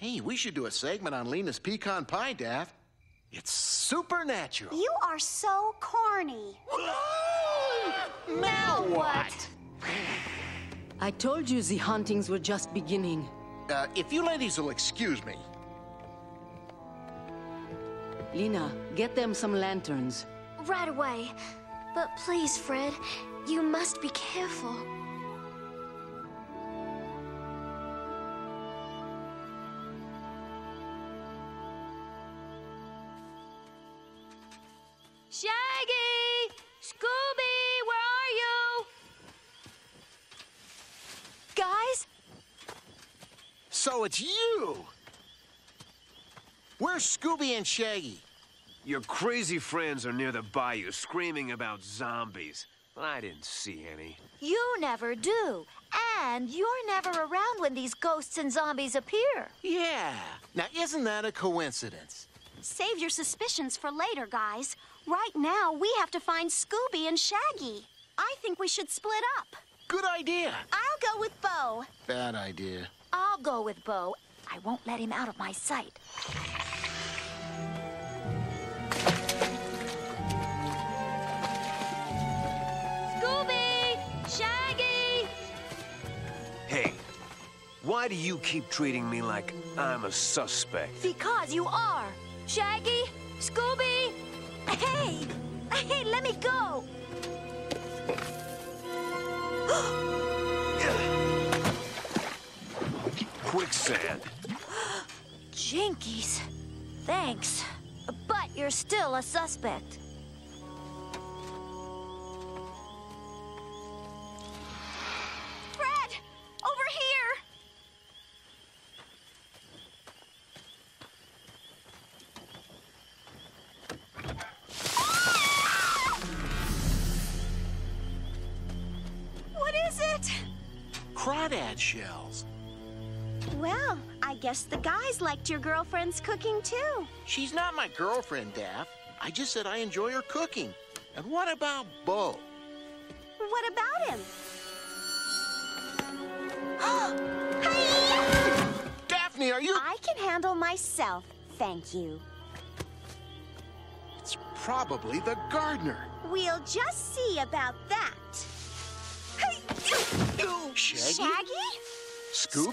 Hey, we should do a segment on Lena's pecan pie, Daff. It's supernatural. You are so corny. now what? I told you the hauntings were just beginning. Uh, if you ladies will excuse me. Lena, get them some lanterns. Right away. But please, Fred, you must be careful. Shaggy! Scooby, where are you? Guys, So it's you! Where's Scooby and Shaggy? Your crazy friends are near the bayou screaming about zombies. But I didn't see any. You never do. And you're never around when these ghosts and zombies appear. Yeah. Now, isn't that a coincidence? Save your suspicions for later, guys. Right now, we have to find Scooby and Shaggy. I think we should split up. Good idea. I'll go with Beau. Bad idea. I'll go with Beau. I won't let him out of my sight. Scooby! Shaggy! Hey, why do you keep treating me like I'm a suspect? Because you are. Shaggy! Scooby! Hey! Hey, let me go! Quicksand. Jinkies. Thanks. But you're still a suspect. Crawdad shells. Well, I guess the guys liked your girlfriend's cooking too. She's not my girlfriend, Daff. I just said I enjoy her cooking. And what about Beau? What about him? Daphne, are you? I can handle myself, thank you. It's probably the gardener. We'll just see about that. Shaggy? Shaggy? Scooby?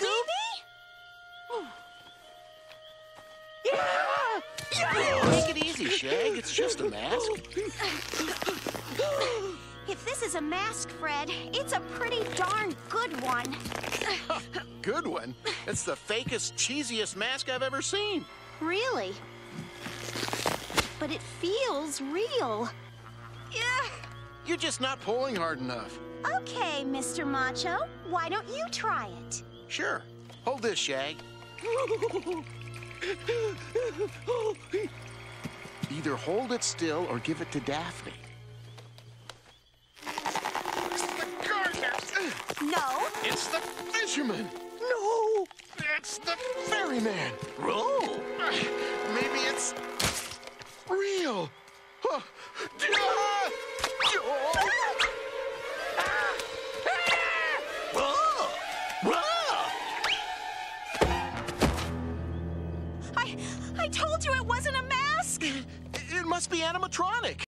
Take it easy, Shag. It's just a mask. If this is a mask, Fred, it's a pretty darn good one. Good one. It's the fakest, cheesiest mask I've ever seen. Really? But it feels real. Yeah. You're just not pulling hard enough. Okay, Mr. Macho, why don't you try it? Sure. Hold this, Shag. Either hold it still or give it to Daphne. It's the gardener. No, It's the fisherman. No, it's the ferryman. Oh, I told you it wasn't a mask. It must be animatronic.